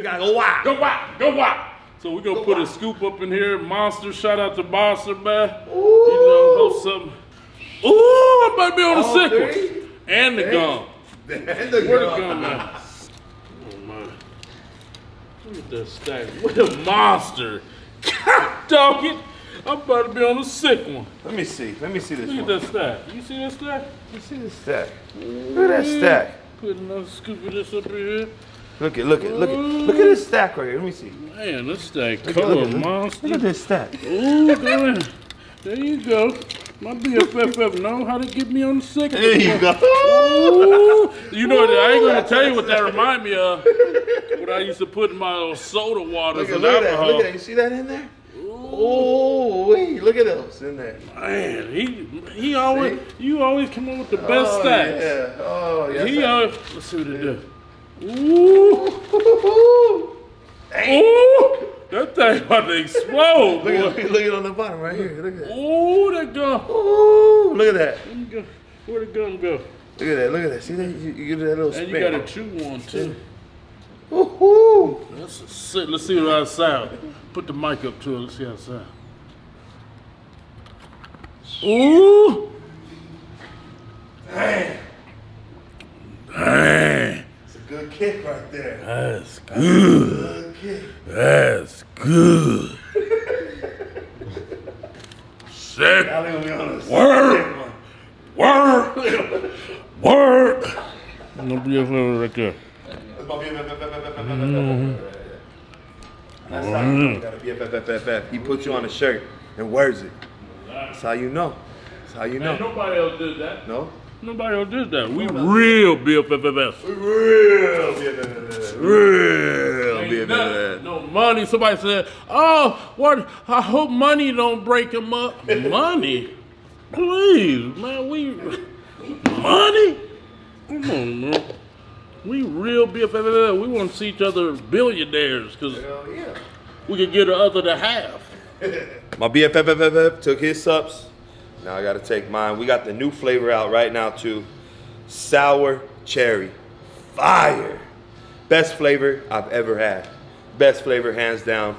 You gotta go wild. Go wild, go wild. So we're gonna put a scoop up in here. Monster, shout out to Monster, man. You know, host something. Ooh, I might be on the All sick three? one. And the gum. And Where the the gum at? Oh man. Look at that stack. What a monster. God dog it. I'm about to be on the sick one. Let me see. Let me see this Look one. at that stack. You see that stack? You see this stack. Look at that stack. Put another scoop of this up in here. Look at look at look at look at this stack right here. Let me see. Man, this stack Look at, look monster. look at this stack. Ooh, go. There you go. My BFFF know how to get me on the sick. There you go. Ooh, you know, I ain't gonna tell you what that remind me of. What I used to put in my little soda waters Look and look at that. Look at that. You see that in there? Oh, wait. Look at those in there. Man, he he always you always come up with the best oh, stats. Yeah. Oh, yeah. He always let's see what it do. Ooh, Ooh. ooh, that thing about to explode, Look at look at on the bottom right here. Look at that. Ooh, that gun. Ooh, look at that. Where the gun- Where the gun go? Look at that. Look at that. See that? You, you give it that little And spin. you got a chew one too. Ooh. Let's sit. Let's see how it sound. Put the mic up to it. Let's see how it sound. Ooh. Dang. A good kick right there. That's good. Good kick. That's good. Sick. Now they're gonna be on Work. Work. Work. No BFF right there. That's my BFF. That's how you gotta BFF. He puts you on a shirt and wears it. That's how you know. That's how you Man, know. nobody else did that. No? Nobody else did that. We real BFFFs. Real BFF. Real Ain't nothing, BFF. No money. Somebody said, "Oh, what? I hope money don't break them up." money, please, man. We money. Come on, man. We real BFFF. We want to see each other billionaires because yeah. we could get the other to half. My BFFFF took his subs. Now I gotta take mine. We got the new flavor out right now too. Sour cherry. Fire. Best flavor I've ever had. Best flavor hands down.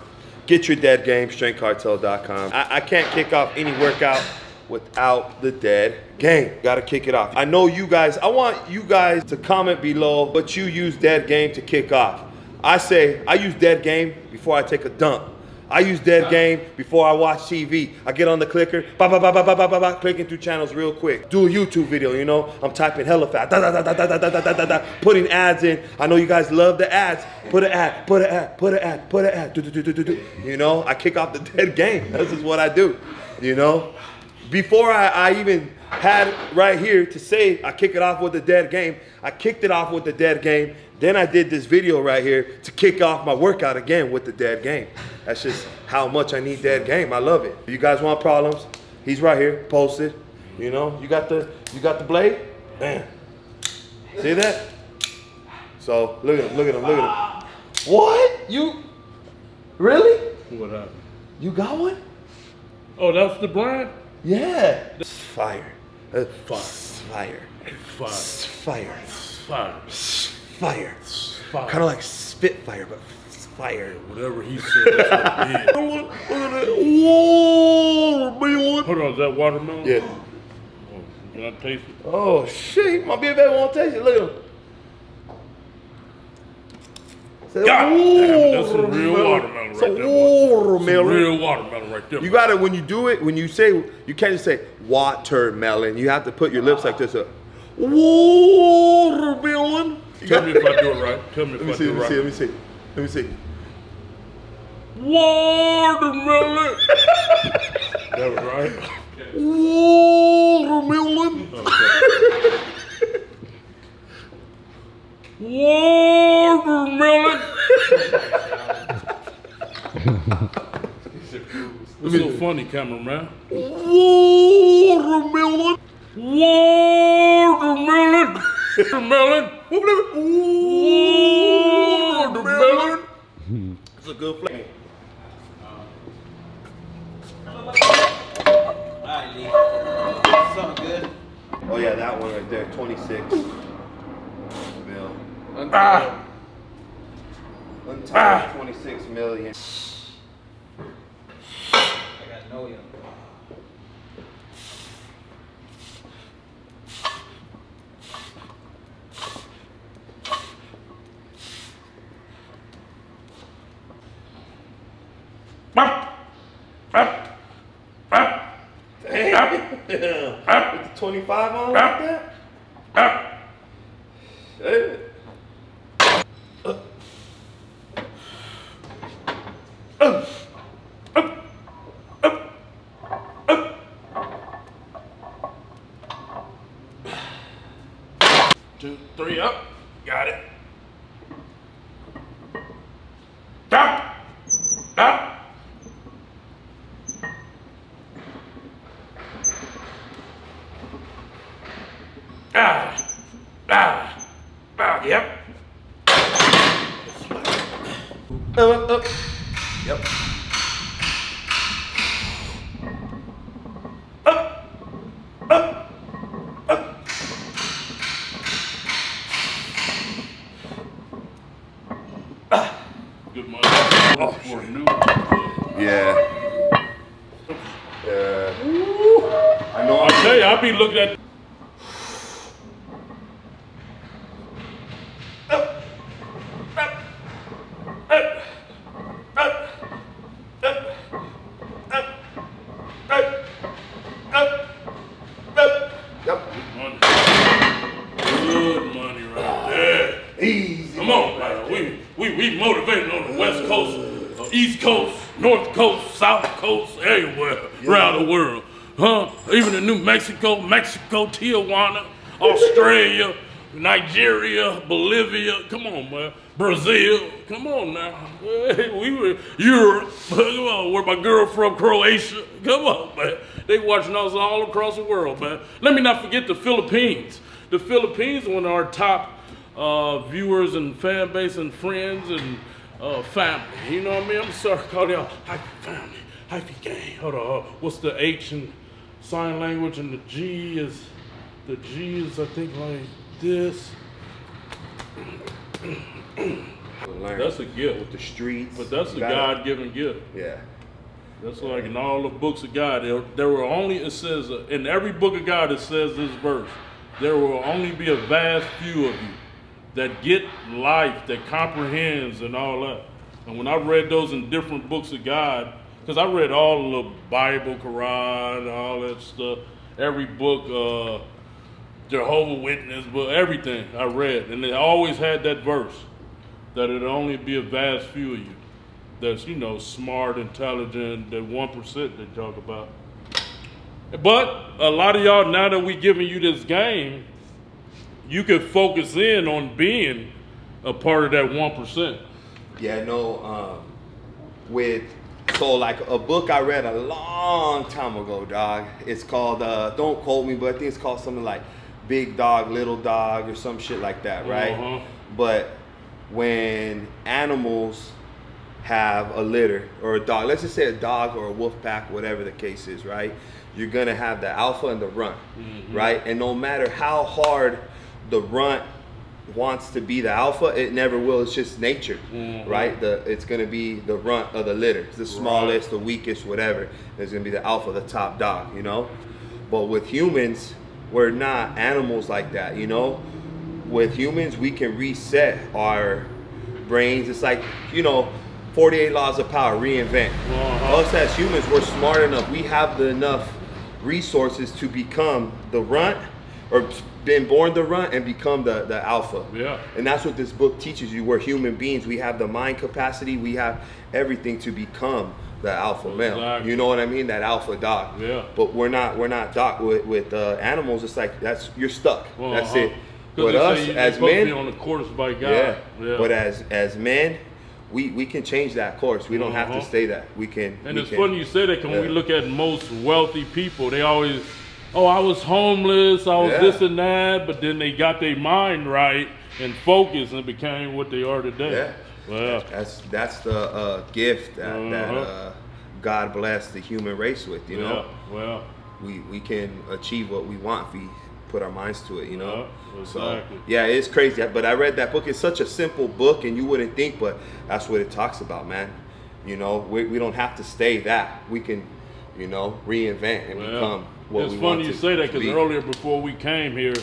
Get your dead game, strengthcartel.com. I, I can't kick off any workout without the dead game. Gotta kick it off. I know you guys, I want you guys to comment below but you use dead game to kick off. I say I use dead game before I take a dump. I use dead game before I watch TV. I get on the clicker, ba ba ba ba ba ba ba ba, clicking through channels real quick. Do a YouTube video, you know. I'm typing hella fast, da da da da da da da da da da, putting ads in. I know you guys love the ads. Put an ad, put an ad, put an ad, put an ad. Do do do do do do. You know, I kick off the dead game. This is what I do. You know, before I, I even had right here to say I kick it off with the dead game, I kicked it off with the dead game. Then I did this video right here to kick off my workout again with the dead game. That's just how much I need dead game. I love it. If you guys want problems, he's right here, posted. You know, you got the you got the blade? Bam. See that? So look at him, look at him, look at him. What? You really? What happened? You got one? Oh, that's the brand. Yeah. Fire. Uh, Fire. Fire. Fire. Fire. Fire. Fire. Fire. Kind of like Spitfire, but fire. Whatever he said. That's what is. Look at that. Whoa, man. Hold on, is that watermelon? Yeah. Oh, can I taste it? Oh, shit. My BFF won't taste it. Look at him. God damn, that's a real watermelon. right there, watermelon. Real watermelon right there. You got to when you do it, when you say, you can't just say watermelon. You have to put your lips like this up. Watermelon. Tell me if I do it right. Tell me if Let me I see, do let it me see, right. let me see. Let me see. Watermelon. that was right. Watermelon. Watermelon. What's so funny, cameraman? Watermelon. Watermelon. Watermelon. Watermelon. It's a good flavor. Alright, Lee. Something good. Oh yeah, that one right there, 26. Bill. Ah. Untitled Ah. 26 million. I got no you. Bop, bop, bop, Damn. With the 25 on like that? bop. Hey. Two, three up. Got it. Stop. Stop. Ah. Ah. Ah. Yep. Up, up, up. Yep. Good money. Oh, for a new one. Yeah. Yeah. I know. I tell you, I be looking at. Yep. Money. Good money right there. Easy. Come on, man. We we we motivating on the West Coast, uh, East Coast, North Coast, South Coast, everywhere around the world, huh? Even in New Mexico, Mexico, Tijuana, Australia, Nigeria, Bolivia. Come on, man. Brazil. Come on now. We were Europe. Come on, where my girl from Croatia. Come on, man. They watching us all across the world, man. Let me not forget the Philippines. The Philippines, one of our top uh, viewers and fan base and friends and uh, family. You know what I mean? I'm sorry, call y'all hyphy family, hyphy gang. Hold on, hold what's the H in sign language and the G is the G is I think like this. That's a gift, with the streets. but that's a God-given gift. Yeah. That's like in all the books of God. There, there will only it says uh, in every book of God it says this verse. There will only be a vast few of you that get life, that comprehends, and all that. And when I read those in different books of God, because I read all of the Bible, Quran, all that stuff, every book, uh, Jehovah Witness, but everything I read, and they always had that verse that it'll only be a vast few of you that's you know smart, intelligent, that one percent they talk about. But a lot of y'all now that we giving you this game, you can focus in on being a part of that one percent. Yeah, no, um, with so like a book I read a long time ago, dog. It's called uh, don't quote me, but I think it's called something like Big Dog, Little Dog, or some shit like that, right? Uh-huh. But when animals have a litter or a dog, let's just say a dog or a wolf pack, whatever the case is, right? You're gonna have the alpha and the runt, right? And no matter how hard the runt wants to be the alpha, it never will. It's just nature, right? The it's gonna be the runt of the litter. It's the smallest, the weakest, whatever. There's gonna be the alpha, the top dog, you know. But with humans, we're not animals like that, you know. With humans, we can reset our brains. It's like you know, 48 laws of power, reinvent. Uh-huh. Us as humans, we're smart enough. We have the enough resources to become the runt or been born the runt and become the, the alpha. Yeah. And that's what this book teaches you. We're human beings. We have the mind capacity. We have everything to become the alpha male. Exactly. You know what I mean? That alpha dog. Yeah. But we're not we're not dog with with uh, animals. It's like that's you're stuck. that's Uh-huh. it. But us you- as to men, on the course by God. yeah. yeah. But as as men, we we can change that course. We don't have to Uh-huh. stay that. We can. And we it's can- funny you say that 'cause when we look at most wealthy people, they always, oh, I was homeless, I was Yeah. this and that, but then they got their mind right and focused and became what they are today. Yeah. Well, That's that's the uh, gift that, that Uh-huh. uh, God blessed the human race with. You know, yeah, well, we we can achieve what we want if we put our minds to it, you know. Yeah, So exactly. yeah, it's crazy. But I read that book. It's such a simple book, and you wouldn't think, but that's what it talks about, man. You know, we, we don't have to stay that. We can, you know, reinvent and Well, become what it's funny you say that because be. earlier before we came here,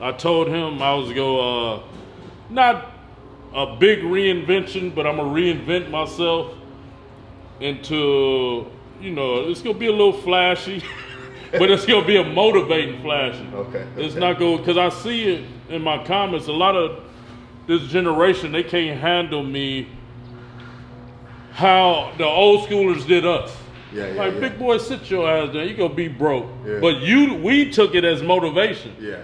I told him I was go uh, not a big reinvention, but I'm gonna reinvent myself into you know it's gonna be a little flashy, but it's gonna be a motivating flashy. Okay, It's not go because I see it in my comments. A lot of this generation they can't handle me how the old schoolers did us. Yeah, yeah, like yeah. big boy, sit your ass down. You gonna be broke. Yeah. But you, we took it as motivation. Yeah.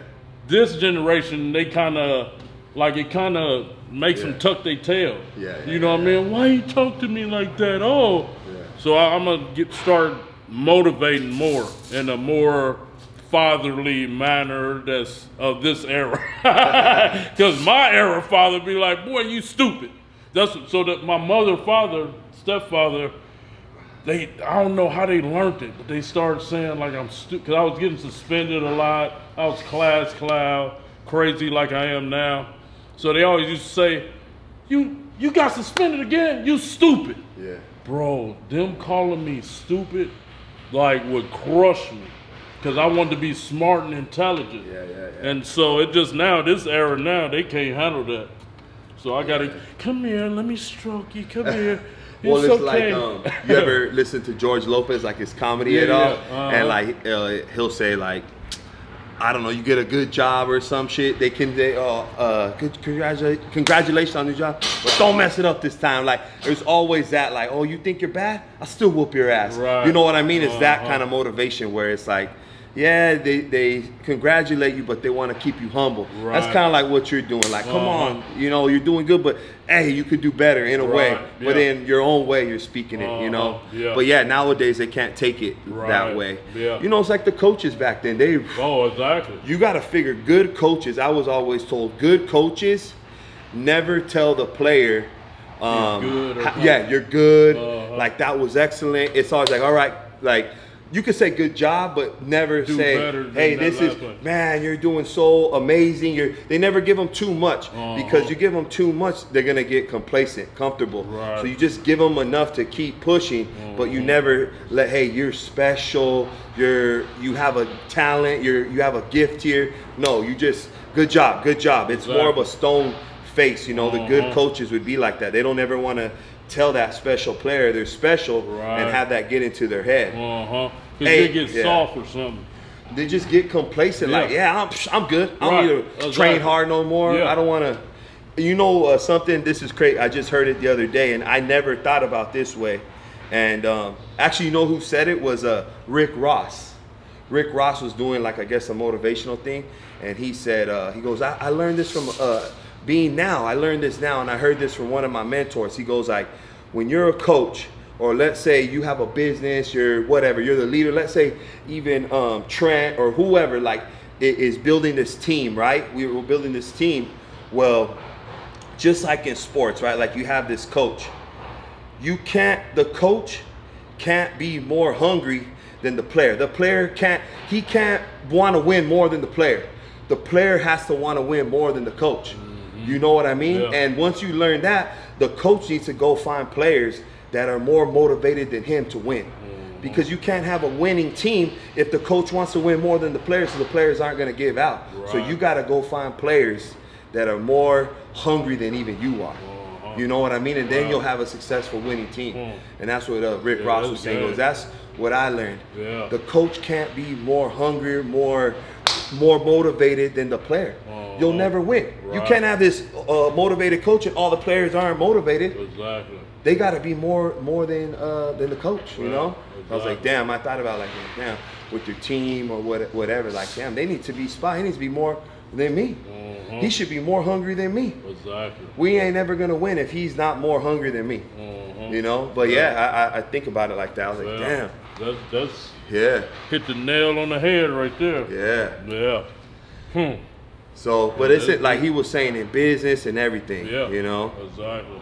This generation, they kind of like it. Kind of makes Yeah. them tuck their tail. Yeah, you know what I mean? Why you talk to me like that? Oh. Yeah. So I, I'm gonna get start motivating more in a more fatherly manner that's of this era. Because my era father be like, boy, you stupid. That's so that my mother, father, stepfather, they I don't know how they learned it, but they started saying like I'm stupid because I was getting suspended a lot. I was class clown, crazy like I am now. So they always used to say, "You you got suspended again? You stupid." Yeah. Bro, them calling me stupid like would crush me because I wanted to be smart and intelligent. Yeah, yeah, yeah. And so it just now, this era now, they can't handle that. So I gotta come here, let me stroke you. Come here. Well, it's okay. like um, you ever listen to George Lopez, like his comedy Yeah, at all, uh-huh. and like uh, he'll say like, I don't know, you get a good job or some shit. They can they uh uh good congratulate congratulations on your job, but don't mess it up this time. Like there's always that like, oh, you think you're bad? I still whoop your ass. Right. You know what I mean? It's that Uh-huh. kind of motivation where it's like. Yeah, they, they congratulate you, but they want to keep you humble. That's kind of like what you're doing. Like, come Uh-huh. on, you know, you're doing good, but hey, you could do better in a way. Right, But in your own way, you're speaking it, you know. Uh-huh, yeah. But yeah, nowadays they can't take it that way. yeah. You know, it's like the coaches back then. They, Oh, exactly. you got to figure good coaches. I was always told good coaches never tell the player, um, yeah, you're good. Uh-huh. Like that was excellent. It's always like, all right, like. You could say good job, but never Do say, "Hey, this is last one." man, you're doing so amazing." You're they never give them too much Uh-huh. because you give them too much, they're gonna get complacent, comfortable. Right. So you just give them enough to keep pushing, but you never let, "Hey, you're special. You're you have a talent. You're you have a gift here." No, you just good job, good job. It's more of a stone face. You know, the good Uh-huh. coaches would be like that. They don't ever want to tell that special player they're special Right. and have that get into their head Uh huh. Cause Hey, they get yeah. soft or something. they just get complacent. Like, Yeah. yeah, I'm, I'm good. I don't Right. need to Exactly. train hard no more. Yeah. I don't want to. You know uh, something? This is crazy. I just heard it the other day, and I never thought about this way. And um, actually, you know who said it was uh, Rick Ross. Rick Ross was doing like I guess a motivational thing, and he said uh, he goes, I, I learned this from uh, being now. I learned this now, and I heard this from one of my mentors. He goes like, when you're a coach, or let's say you have a business, you're whatever, you're the leader. Let's say even um, Trent or whoever like is building this team, right? We were building this team. Well, just like in sports, right? Like you have this coach. You can't, the coach can't be more hungry than the player. The player can't, he can't want to win more than the player. The player has to want to win more than the coach. You know what I mean? Yeah. And once you learn that, the coach needs to go find players that are more motivated than him to win. Because you can't have a winning team if the coach wants to win more than the players, so the players aren't going to give out. So you got to go find players that are more hungry than even you are. Uh-huh. You know what I mean? And then Wow. you'll have a successful winning team. Mm. And that's what uh, Rick Yeah, Ross was saying. good. Was that's what I learned. Yeah. The coach can't be more hungry, more more motivated than the player. You'll Uh-huh. never win. You can't have this uh, motivated coach and all the players aren't motivated. Exactly. They got to be more more than uh, than the coach. You Yeah, know. I was like, damn. I thought about like, damn, with your team or what, whatever. Like, damn, they need to be spot. He needs to be more than me. Mhm. He should be more hungry than me Exactly. we ain't never gonna win if he's not more hungry than me. Mhm. You know? But yeah, I, I, I think about it like that. I was like, Well, damn. That's that's Yeah, hit the nail on the head right there. yeah. Yeah. Hmm. So, but it's it like he was saying in business and everything. Yeah. You know? Exactly.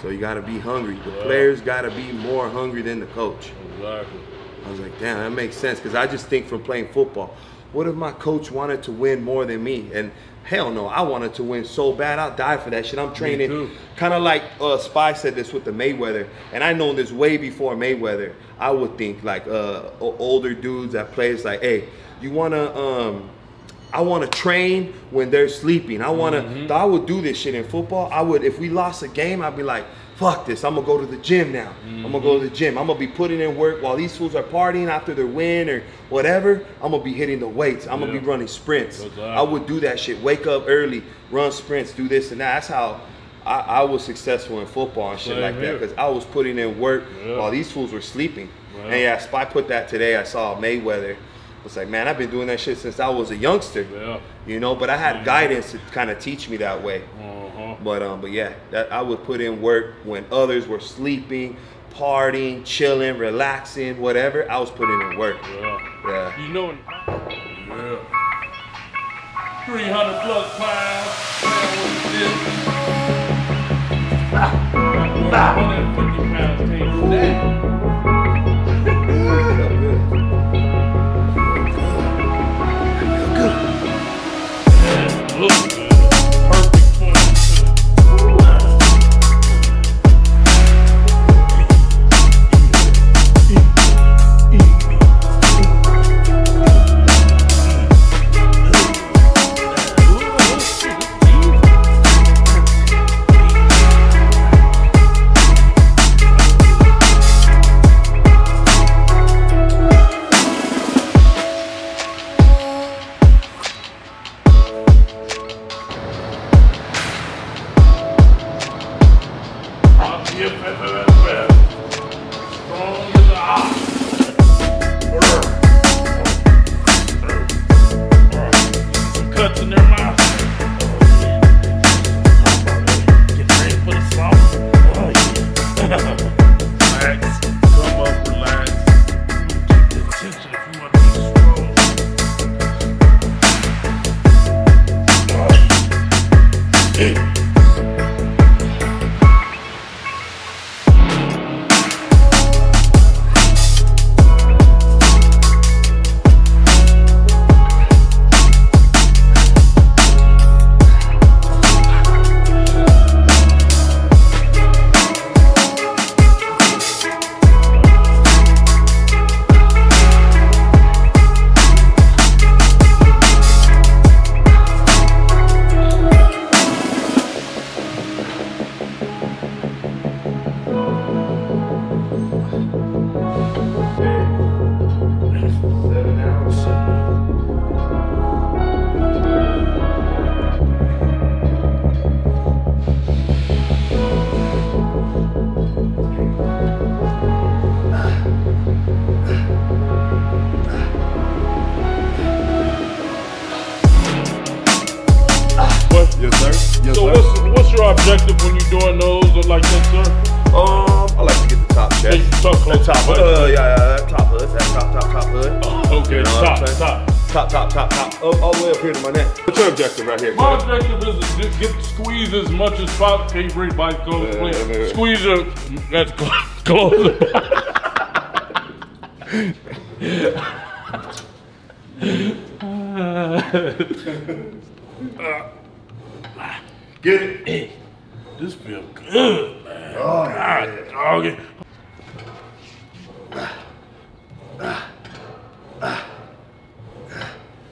So you gotta be hungry. The Yeah. players gotta be more hungry than the coach. Exactly. I was like, damn, that makes sense. Cause I just think from playing football, what if my coach wanted to win more than me? And hell no, I wanted to win so bad. I'll die for that shit. I'm training kind of like uh, Spy said this with the Mayweather, and I know this way before Mayweather. I would think like uh, older dudes that plays like, hey, you wanna um. I want to train when they're sleeping. I want to. Mm-hmm. I would do this shit in football. I would, if we lost a game, I'd be like, "Fuck this! I'm gonna go to the gym now. I'm gonna go to the gym. I'm gonna be putting in work while these fools are partying after their win or whatever. I'm gonna be hitting the weights. I'm gonna be running sprints. I would do that shit. Wake up early, run sprints, do this and that. That's how I, I was successful in football and shit Same like here. that because I was putting in work Yeah. while these fools were sleeping. Yeah. And yeah, Spy put that today. I saw Mayweather. It's like, man, I've been doing that shit since I was a youngster. Yeah. You know, but I had guidance to kind of teach me that way. Uh-huh. But um, but yeah, that I would put in work when others were sleeping, partying, chilling, relaxing, whatever. I was putting in work. Yeah. Yeah. You know. Yeah. 300 plus pounds. Man. Ah, 150 pounds came from that. Doing those or like that, sir? Um, I like to get the top Hey, chest. talk close. The top, uh, yeah, yeah, top hood, that top, top, top hood. Oh, okay, You know top, top. Top, top, top, top, up, all the way up here to my neck. What's your objective right here? My sir? objective is to get squeeze as much as possible. Can you breathe by go Yeah, please? yeah. Squeeze it. That's close. Get it. this feel good, man. Oh, God, doggy.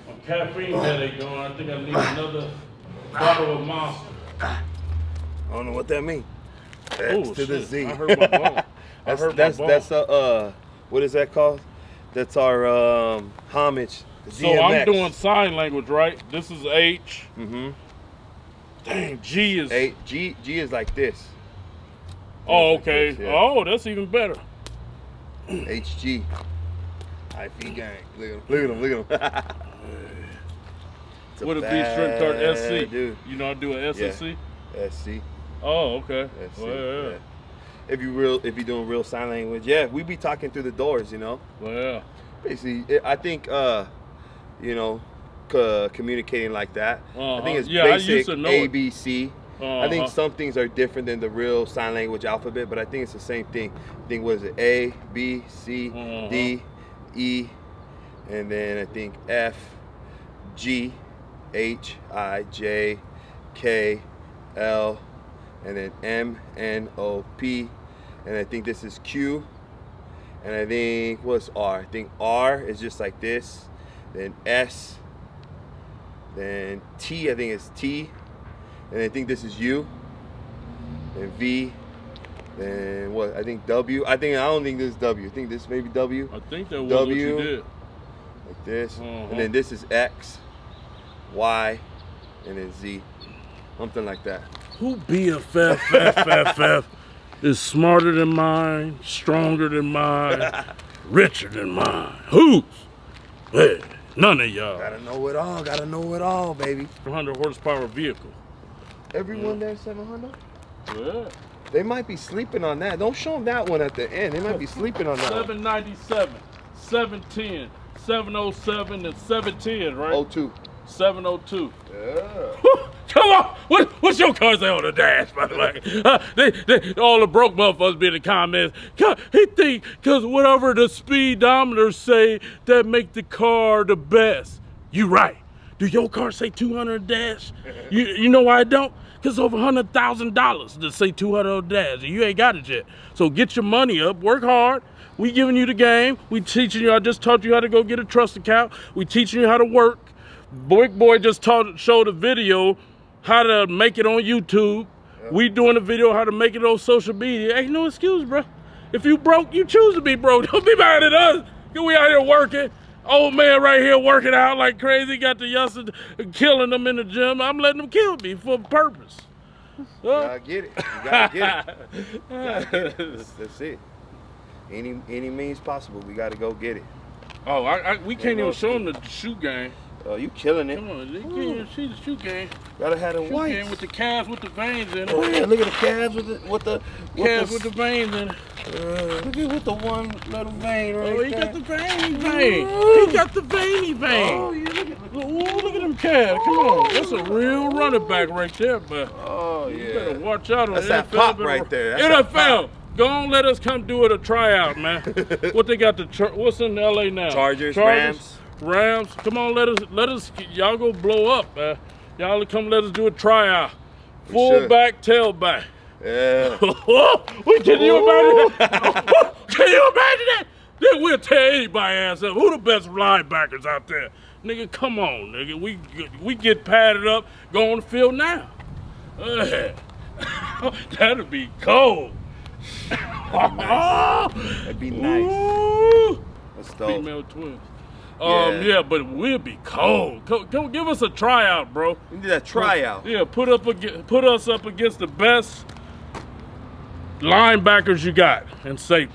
My caffeine headache going. I think I need another bottle of Monster. I don't know what that means. X Oh, to the shit. Z. I heard my bone. I That's heard that's my bone. that's a uh, what is that called? That's our um homage. to So I'm doing sign language, right? This is H. Mhm. Dang, G is. A G G is like this. Oh, like okay. this, yeah. Oh, that's even better. HG. IP gang. Look at him. Look at him. Look at him. Would it be strength card SC? Dude. You know, I do a SSC. SC. Oh, okay. SC. Well, yeah. yeah. If you real, if you're doing real sign language, yeah, we be talking through the doors, you know. Well, yeah. Basically, I think, uh, you know, communicating like that. I Uh-huh. think it's Yeah, basic used to know it. ABC. I think Uh-huh. some things are different than the real sign language alphabet, but I think it's the same thing. I think what is it? A, B, C, Uh-huh. D, E, and then I think F, G H I J K L and then M N O P and I think this is Q and I think what's R? I think R is just like this then S then T I think it's T and I think this is U And V then what I think W I think I don't think this is W I think this may be W I think that was W. what you did. like this, Uh-huh. and then this is X, Y, and then Z, something like that. Who BFFFFF is smarter than mine, stronger than mine, richer than mine? Who's? Hey, none of y'all. Gotta know it all. Gotta know it all, baby. 100 horsepower vehicle. Everyone there 700. Yeah. They might be sleeping on that. Don't show them that one at the end. They might be sleeping on that. one. 797, 710, 707, and 710, right? Oh two. 702. Yeah. Come on! What, what's your car say on the dash, by the way? Uh, they, they, all the broke motherfuckers be in the comments. He think, because whatever the speedometers say, that make the car the best. You right. Do your car say 200 dash? You, you know why I don't? Because over $100,000 to say 200 dash. You ain't got it yet. So get your money up, work hard. We giving you the game. We teaching you. I just taught you how to go get a trust account. We teaching you how to work. Big Boy just taught, showed a video how to make it on YouTube. We doing a video how to make it on social media. Ain't no excuse, bro. If you broke, you choose to be broke. Don't be mad at us. We out here working. Old man right here working out like crazy. Got the youngsters killing them in the gym. I'm letting them kill me for a purpose. Gotta get it. You gotta get it. Gotta get it. That's, that's it. Any any means possible, we gotta go get it. oh, I, I, we can't even show them the shoe game. Uh, you killing it. Come on, they can't see the shoe game. Gotta have the Shoe white. game with the calves with the veins in it. Oh yeah, look at the calves with the with the calves with with the veins in it. Uh, look at with the one little vein right there. Oh, he there. got the veiny vein. He got the veiny vein. Oh, yeah, look at Look, ooh, look at them calves. Come on. That's a real running back right there, but Oh you better watch out on That's NFL. that pop right there. That's NFL. Go on, let us come do it a tryout, man. what they got the what's in LA now? Chargers, Rams. Rams. Come on, let us let us y'all go blow up, man. Y'all come let us do a tryout. should. Fullback, tailback. Yeah. Wait, can you imagine that? Can you imagine that? Then we'll tear anybody ass up. Who the best linebackers out there? Nigga, come on, nigga. We we get padded up, go on the field now. Uh, That'd be cold. That'd be nice. Ooh. That's dope. Female twins. Um, Yeah. yeah, but we'll be cold. Go, go give us a tryout, bro. We need that tryout. Yeah, put up put us up against the best linebackers you got and safeties.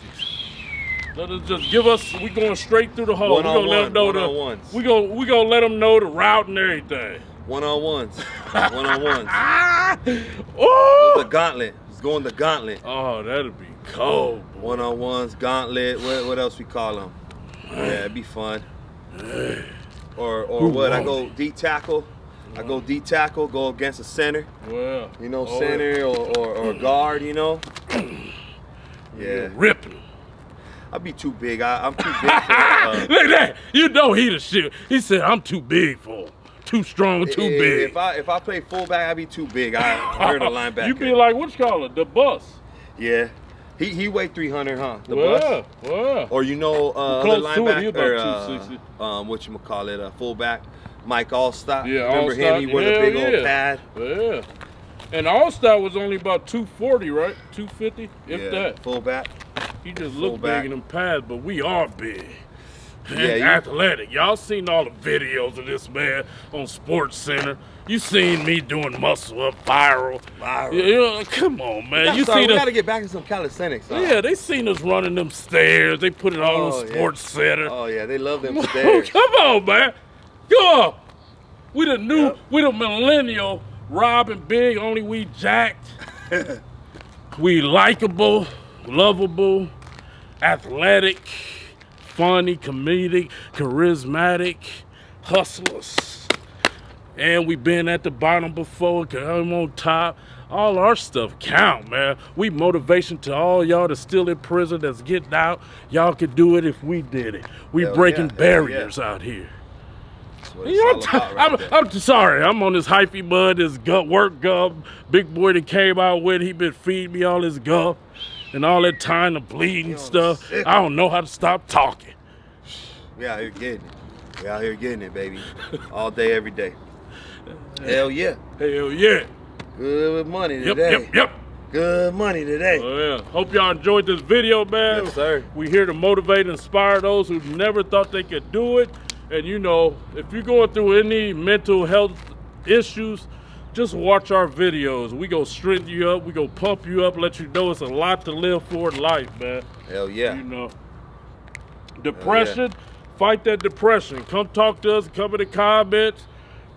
Let us just give us. We going straight through the hole. We gonna let them know One-on-one, the. one-on-ones. We gonna we gonna let them know the route and everything. One on ones. One on ones. Ah! The gauntlet. It's going the gauntlet. Oh, that'll be cold. One on ones, gauntlet. What, what else we call them? Yeah, it'd be fun. Or or Who what? I go D tackle. I go D tackle. Go against a center. Well, You know, oh, center or, or, or guard. You know. yeah, Yeah, ripping. I'd be too big. I, I'm too big for uh, Look at that. You know he the shit. He said, I'm too big for him. Too strong, too if, big. If I if I play fullback, I'd be too big. I heard a linebacker. You be like, what you call it? The bus. yeah. He he weighed 300, huh? The well, bus. well. Or you know, uh, other to it, he about linebacker, uh, 260. um, what you call it, a fullback, Mike Alstott. Yeah, remember All-Star. him? He wore the Hell big old yeah. pad. Yeah. And All Star was only about 240, right? 250, if yeah, that. fullback. He just looked fullback. big in them pads, but we are big. And Yeah, you- athletic. Y'all seen all the videos of this man on Sports Center. You seen me doing muscle up viral. Viral. Yeah, you know, come on, man. You Sorry, seen we us got to get back to some calisthenics. Huh? Yeah, they seen us running them stairs. They put it all Oh, on yeah. Sports Center. Oh yeah, they love them stairs. come on, man. Go. We the new, Yep. we the millennial, robbing big, only we jacked. we likable, lovable, athletic, funny, comedic, charismatic, hustlers. And we been at the bottom before, come on top. All our stuff count, man. We motivation to all y'all that's still in prison, that's getting out. Y'all could do it if we did it. We Hell breaking yeah, barriers out here. You know, I'm, right I'm. I'm sorry. I'm on this hyphy bud, this gut work gum. Big boy that came out with, he been feeding me all this gum and all that time to bleed and stuff. sick. I don't know how to stop talking. We out here getting it. We out here getting it, baby. All day, every day. Hell yeah. Hell yeah. Good money Yep, today. yep, yep. Good money today. Oh, yeah. Hope y'all enjoyed this video, man. Yes, sir. We here to motivate and inspire those who never thought they could do it. And you know, if you're going through any mental health issues, just watch our videos. We go strengthen you up, we go pump you up, let you know it's a lot to live for in life, man. Hell yeah. You know. Depression, fight that depression. Come talk to us, come in the comments,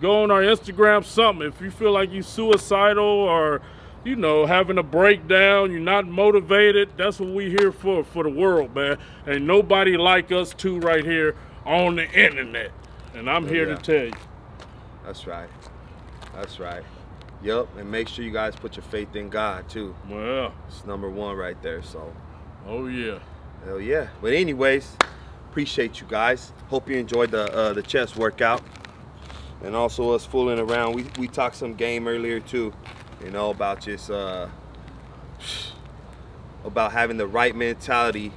go on our Instagram, something. If you feel like you suicidal or you know, having a breakdown, you're not motivated, that's what we here for, for the world, man. Ain't nobody like us two right here on the internet. And I'm here Yeah. to tell you. That's right. That's right. Yep. And make sure you guys put your faith in God too. Well, It's number one right there. So oh yeah. hell yeah. But anyways, appreciate you guys. Hope you enjoyed the uh, the chest workout. And also us fooling around. We we talked some game earlier too. You know, about just uh about having the right mentality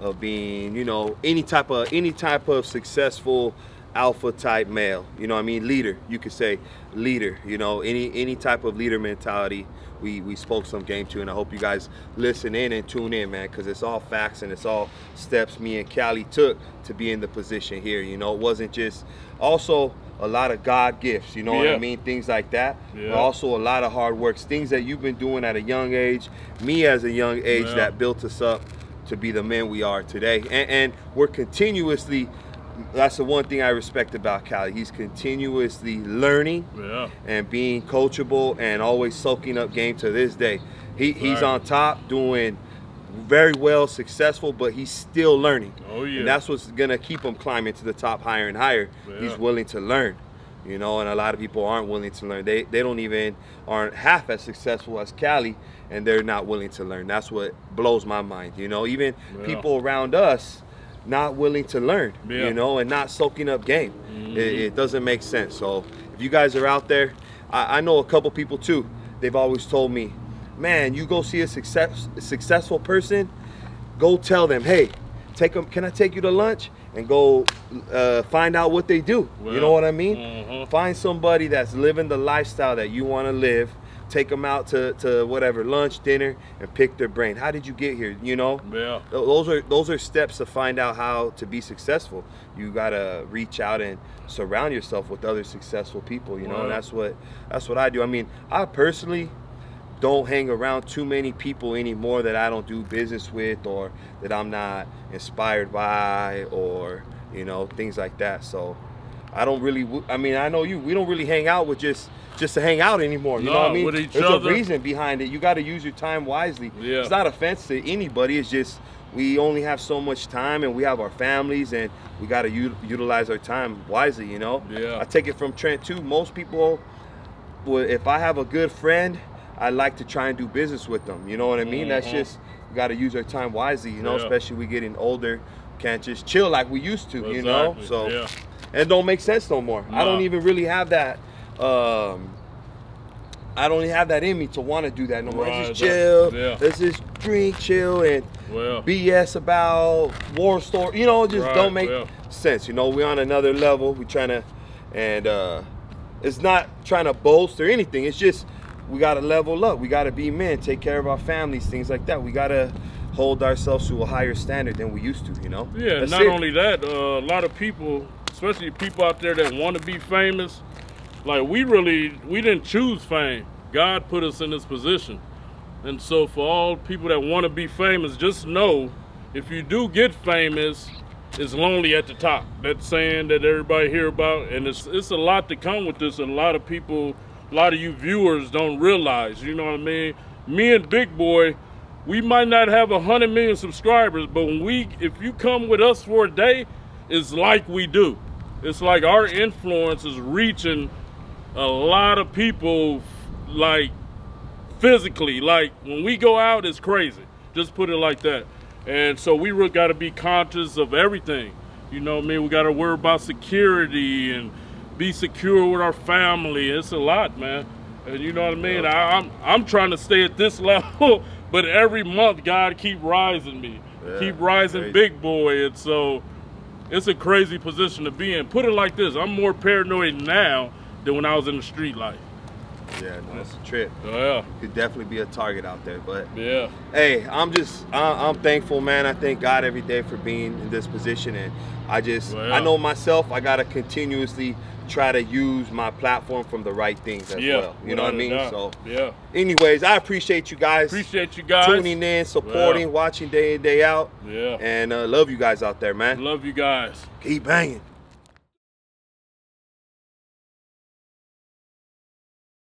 of being, you know, any type of any type of successful alpha type male. You know what I mean? Leader. You could say leader, you know, any any type of leader mentality. We we spoke some game to and I hope you guys listen in and tune in, man, because it's all facts and it's all steps me and Kali took to be in the position here. You know, it wasn't just also a lot of God gifts, you know what I mean? Things like that. Yeah. But also a lot of hard works, things that you've been doing at a young age, me as a young age Yeah. that built us up to be the men we are today. And, and we're continuously, that's the one thing I respect about Kali. He's continuously learning Yeah. and being coachable and always soaking up game to this day. He, he's Right. on top doing very well, successful, but he's still learning. Oh, yeah. And that's what's gonna keep him climbing to the top higher and higher. Yeah. He's willing to learn. You know, and a lot of people aren't willing to learn. They they don't even aren't half as successful as Kali, and they're not willing to learn. That's what blows my mind. You know, even Yeah. people around us not willing to learn. Yeah. Mm-hmm. You know, and not soaking up game. It, it doesn't make sense. So if you guys are out there, I, I know a couple people too. They've always told me, man, you go see a success successful person, go tell them, hey, take them. Can I take you to lunch? And go uh, find out what they do. you know what I mean? mhm. Find somebody that's living the lifestyle that you want to live. Take them out to, to whatever lunch, dinner, and pick their brain. How did you get here? You know, Yeah. Those are those are steps to find out how to be successful. You gotta reach out and surround yourself with other successful people. You know, Right. and that's what that's what I do. I mean, I personally don't hang around too many people anymore that I don't do business with or that I'm not inspired by or you know things like that. So I don't really. I mean, I know you. We don't really hang out with just just to hang out anymore. You know what I mean? with each There's other. a reason behind it. You got to use your time wisely. Yeah. It's not offense to anybody. It's just we only have so much time and we have our families and we got to u- utilize our time wisely. You know. Yeah. I take it from Trent too. Most people, if I have a good friend, I like to try and do business with them. You know what I mean? That's Mhm. just we got to use our time wisely. You know, Yeah. especially we getting older. Can't just chill like we used to. You know. So yeah. It don't make sense no more. I don't even really have that. Um, I don't have that in me to want to do that no more. Right, Let's just chill. yeah. Let's just drink, chill, and Well. BS about war story. You know, just Right, don't make yeah. sense. You know, we're on another level. We're trying to, and uh, it's not trying to boast or anything. It's just we got to level up. We got to be men, take care of our families, things like that. We got to hold ourselves to a higher standard than we used to. You know. Yeah, That's not it. only that, uh, a lot of people, especially people out there that want to be famous, like we really, we didn't choose fame. God put us in this position. And so for all people that want to be famous, just know if you do get famous, it's lonely at the top. That saying that everybody hear about, and it's it's a lot to come with this, and a lot of people, a lot of you viewers don't realize. You know what I mean? Me and Big Boy, we might not have a hundred million subscribers, but when we, if you come with us for a day, it's like we do. It's like our influence is reaching a lot of people, like physically. Like when we go out, it's crazy. Just put it like that. And so we really got to be conscious of everything. You know what I mean? We got to worry about security and be secure with our family. It's a lot, man. And you know what I mean? I, I'm I'm trying to stay at this level, but every month God keep rising me, Yeah, keep rising crazy. big boy, and so it's a crazy position to be in. Put it like this: I'm more paranoid now than when I was in the street life. Yeah, no, it's a trip. Oh, yeah, Could definitely be a target out there, but yeah, hey, I'm just I, I'm thankful, man. I thank God every day for being in this position, and I just Well, I know myself. I gotta continuously try to use my platform from the right things as yeah. well. You know what I mean? doubt. So, yeah, anyways, I appreciate you guys appreciate you guys. tuning in, supporting, Yeah. watching day in day out, Yeah, and uh, love you guys out there, man. love you guys. Keep banging.